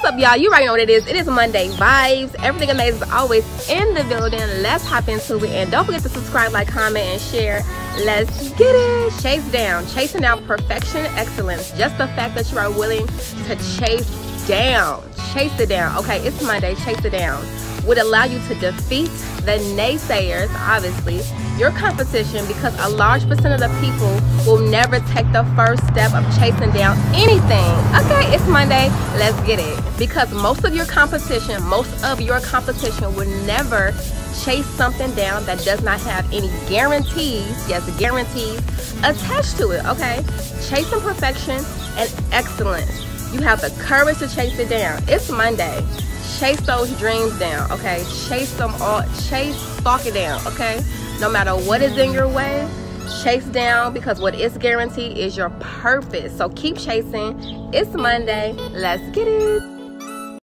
What's up, y'all? You already know what it is. It is Monday vibes. Everything Amazyng is always in the building. Let's hop into it. And don't forget to subscribe, like, comment, and share. Let's get it. Chase down. Chasing down perfection, excellence. Just the fact that you are willing to chase down. Chase it down. Okay, it's Monday. Chase it down. Would allow you to defeat the naysayers, obviously, your competition because a large percent of the people will never take the first step of chasing down anything. Okay, it's Monday, let's get it. Because most of your competition, most of your competition will never chase something down that does not have any guarantees, yes, guarantees attached to it, okay? Chasing perfection and excellence. You have the courage to chase it down. It's Monday. Chase those dreams down, okay? Chase them all, chase, stalk it down, okay? no matter what is in your way chase down because what is guaranteed is your purpose so keep chasing it's monday let's get it